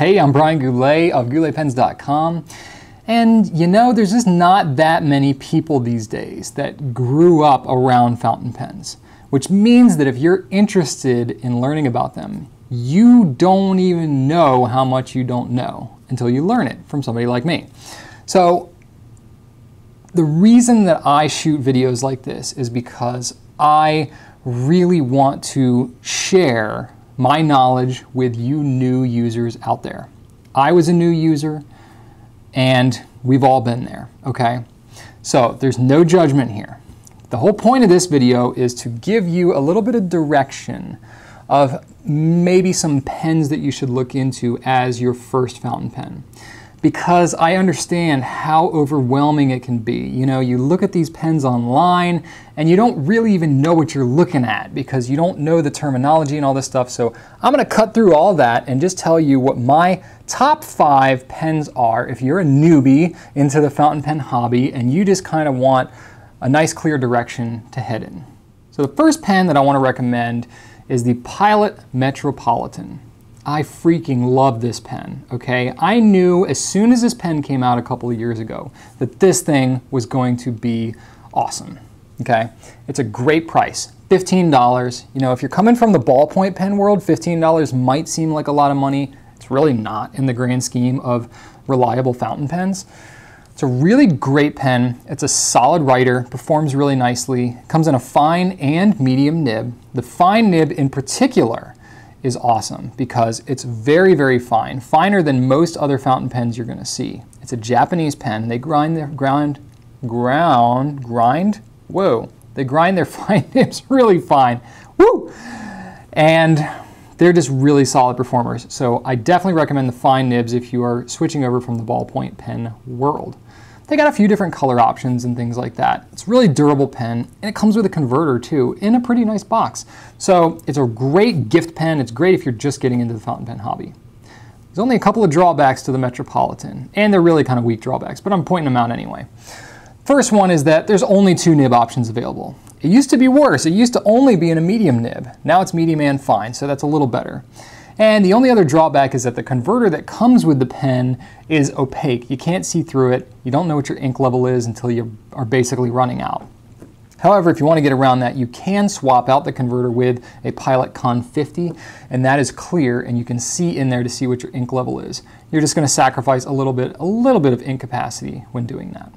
Hey, I'm Brian Goulet of gouletpens.com. And you know, there's just not that many people these days that grew up around fountain pens, which means that if you're interested in learning about them, you don't even know how much you don't know until you learn it from somebody like me. So, the reason that I shoot videos like this is because I really want to share my knowledge with you new users out there. I was a new user, and we've all been there, okay? So there's no judgment here. The whole point of this video is to give you a little bit of direction of maybe some pens that you should look into as your first fountain pen because I understand how overwhelming it can be. You know, you look at these pens online and you don't really even know what you're looking at because you don't know the terminology and all this stuff. So I'm going to cut through all that and just tell you what my top five pens are if you're a newbie into the fountain pen hobby and you just kind of want a nice clear direction to head in. So the first pen that I want to recommend is the Pilot Metropolitan. I freaking love this pen, okay? I knew as soon as this pen came out a couple of years ago that this thing was going to be awesome, okay? It's a great price, $15. You know, if you're coming from the ballpoint pen world, $15 might seem like a lot of money. It's really not in the grand scheme of reliable fountain pens. It's a really great pen. It's a solid writer, performs really nicely, comes in a fine and medium nib. The fine nib in particular is awesome because it's very, very fine, finer than most other fountain pens you're going to see. It's a Japanese pen. They grind their ground, ground, grind. Whoa! They grind their fine nibs really fine. Woo! And they're just really solid performers. So I definitely recommend the fine nibs if you are switching over from the ballpoint pen world. They got a few different color options and things like that. It's a really durable pen, and it comes with a converter too, in a pretty nice box. So it's a great gift pen. It's great if you're just getting into the fountain pen hobby. There's only a couple of drawbacks to the Metropolitan, and they're really kind of weak drawbacks, but I'm pointing them out anyway. First one is that there's only two nib options available. It used to be worse. It used to only be in a medium nib. Now it's medium and fine, so that's a little better. And the only other drawback is that the converter that comes with the pen is opaque. You can't see through it. You don't know what your ink level is until you are basically running out. However, if you want to get around that, you can swap out the converter with a Pilot Con 50, and that is clear, and you can see in there to see what your ink level is. You're just going to sacrifice a little bit, a little bit of ink capacity when doing that.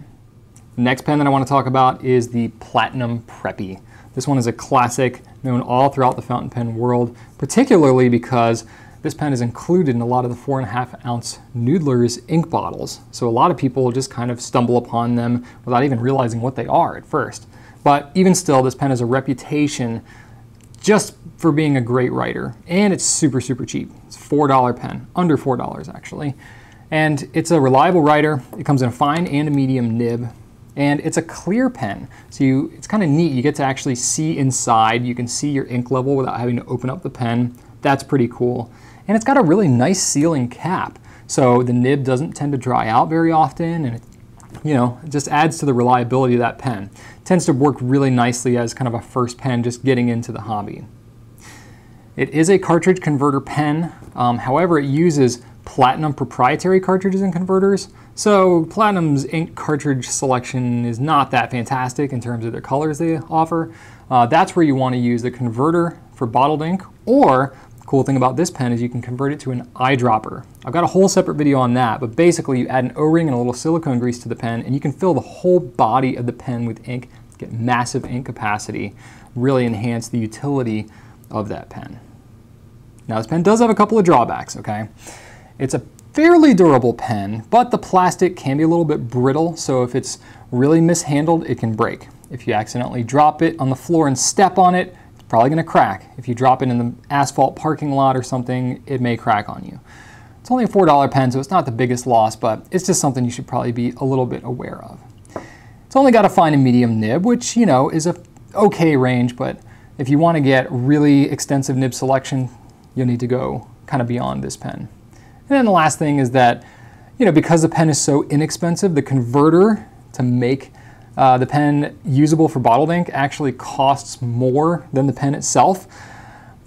The next pen that I want to talk about is the Platinum Preppy. This one is a classic known all throughout the fountain pen world, particularly because this pen is included in a lot of the four and a half ounce Noodler's ink bottles. So a lot of people just kind of stumble upon them without even realizing what they are at first. But even still, this pen has a reputation just for being a great writer. And it's super, super cheap. It's $4 pen, under $4 actually. And it's a reliable writer. It comes in a fine and a medium nib and it's a clear pen. So you, it's kind of neat. You get to actually see inside. You can see your ink level without having to open up the pen. That's pretty cool. And it's got a really nice sealing cap. So the nib doesn't tend to dry out very often and it, you know, just adds to the reliability of that pen. It tends to work really nicely as kind of a first pen just getting into the hobby. It is a cartridge converter pen. Um, however, it uses Platinum proprietary cartridges and converters. So Platinum's ink cartridge selection is not that fantastic in terms of the colors they offer. Uh, that's where you want to use the converter for bottled ink, or cool thing about this pen is you can convert it to an eyedropper. I've got a whole separate video on that, but basically you add an O-ring and a little silicone grease to the pen, and you can fill the whole body of the pen with ink, get massive ink capacity, really enhance the utility of that pen. Now this pen does have a couple of drawbacks, okay? It's a fairly durable pen, but the plastic can be a little bit brittle, so if it's really mishandled, it can break. If you accidentally drop it on the floor and step on it, it's probably gonna crack. If you drop it in the asphalt parking lot or something, it may crack on you. It's only a $4 pen, so it's not the biggest loss, but it's just something you should probably be a little bit aware of. It's only got a fine and medium nib, which, you know, is a okay range, but if you want to get really extensive nib selection, you'll need to go kind of beyond this pen. And then the last thing is that, you know, because the pen is so inexpensive, the converter to make uh, the pen usable for bottled ink actually costs more than the pen itself.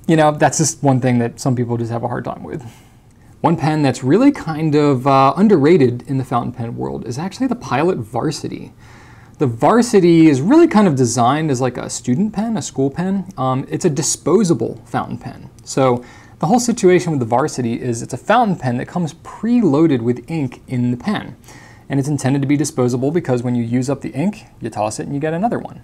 You know, that's just one thing that some people just have a hard time with. One pen that's really kind of uh, underrated in the fountain pen world is actually the Pilot Varsity. The Varsity is really kind of designed as like a student pen, a school pen. Um, it's a disposable fountain pen. So the whole situation with the Varsity is it's a fountain pen that comes preloaded with ink in the pen. And it's intended to be disposable because when you use up the ink, you toss it and you get another one.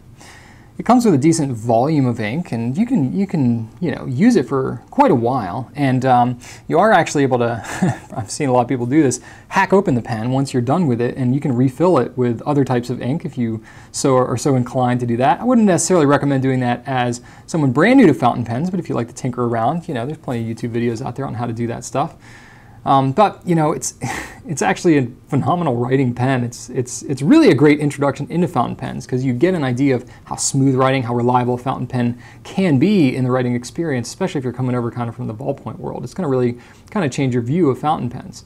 It comes with a decent volume of ink, and you can you can you know use it for quite a while. And um, you are actually able to. I've seen a lot of people do this. Hack open the pen once you're done with it, and you can refill it with other types of ink if you so are so inclined to do that. I wouldn't necessarily recommend doing that as someone brand new to fountain pens, but if you like to tinker around, you know, there's plenty of YouTube videos out there on how to do that stuff. Um, but you know, it's it's actually a phenomenal writing pen. It's it's it's really a great introduction into fountain pens because you get an idea of how smooth writing, how reliable a fountain pen can be in the writing experience, especially if you're coming over kind of from the ballpoint world. It's going to really kind of change your view of fountain pens.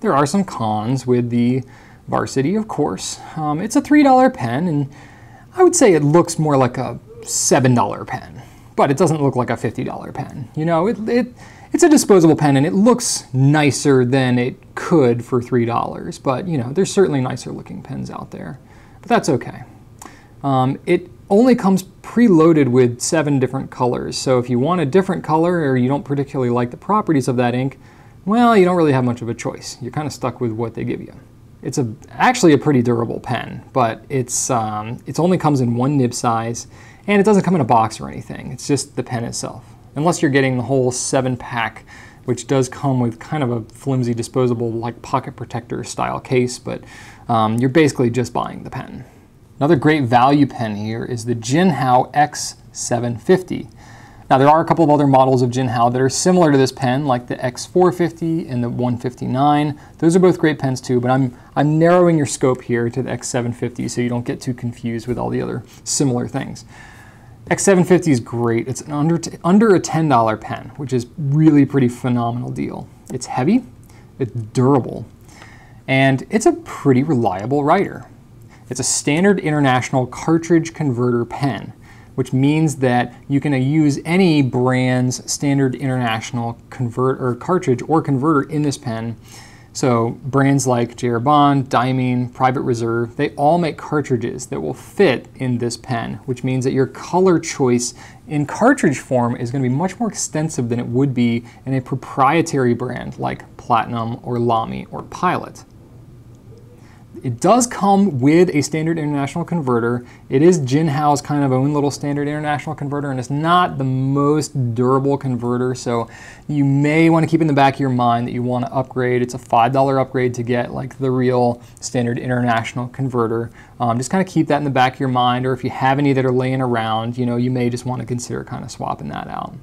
There are some cons with the Varsity, of course. Um, it's a three dollar pen, and I would say it looks more like a seven dollar pen, but it doesn't look like a fifty dollar pen. You know, it it it's a disposable pen and it looks nicer than it could for $3, but you know, there's certainly nicer looking pens out there. But that's okay. Um, it only comes preloaded with seven different colors, so if you want a different color or you don't particularly like the properties of that ink, well, you don't really have much of a choice. You're kind of stuck with what they give you. It's a, actually a pretty durable pen, but it's, um, it's only comes in one nib size, and it doesn't come in a box or anything. It's just the pen itself unless you're getting the whole seven pack, which does come with kind of a flimsy disposable like pocket protector style case, but um, you're basically just buying the pen. Another great value pen here is the Jinhao X750. Now there are a couple of other models of Jinhao that are similar to this pen, like the X450 and the 159. Those are both great pens too, but I'm, I'm narrowing your scope here to the X750 so you don't get too confused with all the other similar things. X750 is great. It's an under, under a $10 pen, which is really pretty phenomenal deal. It's heavy, it's durable, and it's a pretty reliable writer. It's a standard international cartridge converter pen, which means that you can use any brand's standard international convert or cartridge or converter in this pen so brands like J. Herbin, Private Reserve, they all make cartridges that will fit in this pen, which means that your color choice in cartridge form is going to be much more extensive than it would be in a proprietary brand like Platinum or Lamy or Pilot. It does come with a standard international converter. It is Jinhao's kind of own little standard international converter, and it's not the most durable converter, so you may want to keep in the back of your mind that you want to upgrade. It's a $5 upgrade to get like the real standard international converter. Um, just kind of keep that in the back of your mind, or if you have any that are laying around, you know, you may just want to consider kind of swapping that out.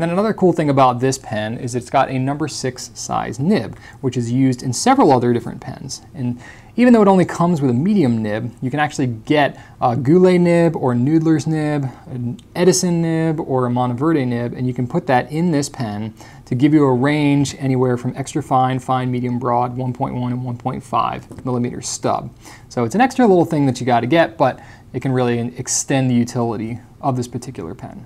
Then another cool thing about this pen is it's got a number six size nib, which is used in several other different pens. And even though it only comes with a medium nib, you can actually get a Goulet nib or a Noodler's nib, an Edison nib or a Monteverde nib, and you can put that in this pen to give you a range anywhere from extra fine, fine, medium, broad, 1.1 and 1.5 millimeter stub. So it's an extra little thing that you got to get, but it can really extend the utility of this particular pen.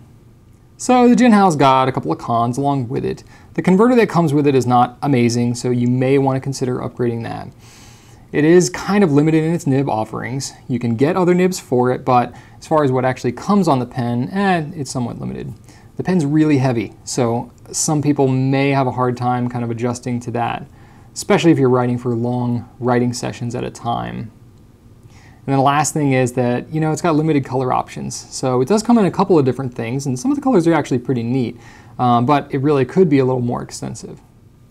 So the Jinhao's got a couple of cons along with it. The converter that comes with it is not amazing, so you may want to consider upgrading that. It is kind of limited in its nib offerings. You can get other nibs for it, but as far as what actually comes on the pen, eh, it's somewhat limited. The pen's really heavy, so some people may have a hard time kind of adjusting to that, especially if you're writing for long writing sessions at a time. And then the last thing is that, you know, it's got limited color options. So it does come in a couple of different things, and some of the colors are actually pretty neat, um, but it really could be a little more extensive.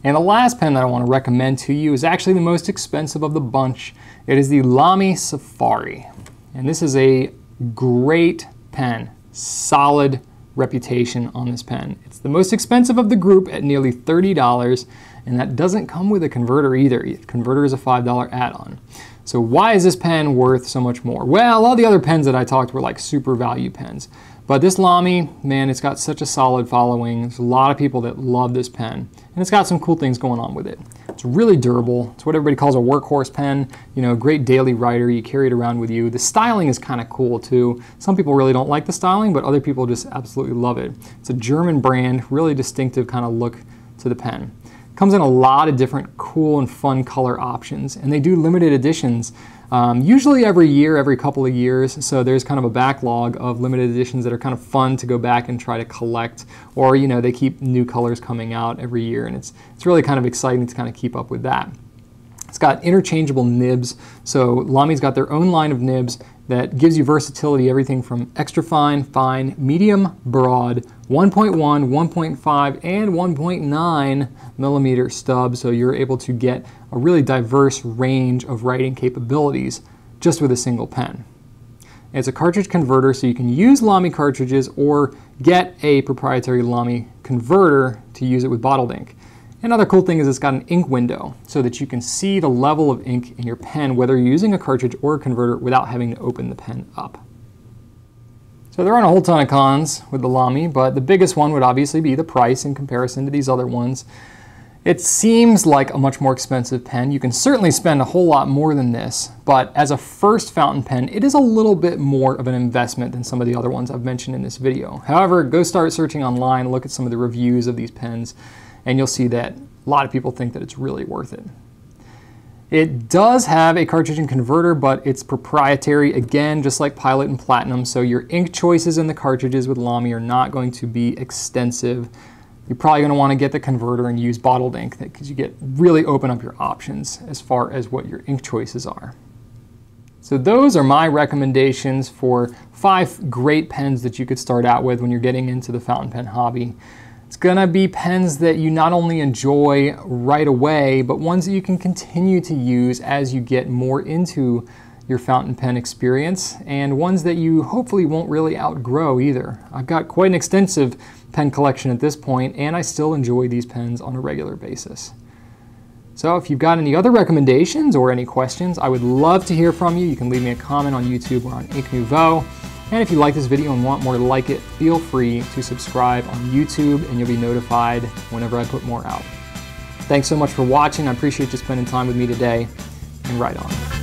And the last pen that I want to recommend to you is actually the most expensive of the bunch. It is the Lamy Safari. And this is a great pen, solid reputation on this pen. It's the most expensive of the group at nearly $30, and that doesn't come with a converter either. The converter is a $5 add-on. So why is this pen worth so much more? Well, all the other pens that I talked were like super value pens. But this Lamy, man, it's got such a solid following. There's a lot of people that love this pen. And it's got some cool things going on with it. It's really durable. It's what everybody calls a workhorse pen. You know, great daily writer. You carry it around with you. The styling is kind of cool too. Some people really don't like the styling, but other people just absolutely love it. It's a German brand, really distinctive kind of look to the pen. Comes in a lot of different cool and fun color options, and they do limited editions um, usually every year, every couple of years. So there's kind of a backlog of limited editions that are kind of fun to go back and try to collect, or you know they keep new colors coming out every year, and it's it's really kind of exciting to kind of keep up with that. It's got interchangeable nibs, so Lamy's got their own line of nibs that gives you versatility, everything from extra fine, fine, medium, broad, 1.1, 1.5, and 1.9 millimeter stubs, so you're able to get a really diverse range of writing capabilities just with a single pen. It's a cartridge converter, so you can use Lamy cartridges or get a proprietary Lamy converter to use it with bottled ink. Another cool thing is it's got an ink window so that you can see the level of ink in your pen whether you're using a cartridge or a converter without having to open the pen up. So there aren't a whole ton of cons with the Lamy, but the biggest one would obviously be the price in comparison to these other ones. It seems like a much more expensive pen. You can certainly spend a whole lot more than this, but as a first fountain pen, it is a little bit more of an investment than some of the other ones I've mentioned in this video. However, go start searching online, look at some of the reviews of these pens, and you'll see that a lot of people think that it's really worth it. It does have a cartridge and converter, but it's proprietary, again, just like Pilot and Platinum, so your ink choices in the cartridges with Lamy are not going to be extensive. You're probably going to want to get the converter and use bottled ink because you get really open up your options as far as what your ink choices are. So those are my recommendations for five great pens that you could start out with when you're getting into the fountain pen hobby. It's gonna be pens that you not only enjoy right away, but ones that you can continue to use as you get more into your fountain pen experience, and ones that you hopefully won't really outgrow either. I've got quite an extensive pen collection at this point, and I still enjoy these pens on a regular basis. So if you've got any other recommendations or any questions, I would love to hear from you. You can leave me a comment on YouTube or on Ink Nouveau. And if you like this video and want more like it, feel free to subscribe on YouTube and you'll be notified whenever I put more out. Thanks so much for watching. I appreciate you spending time with me today and write on.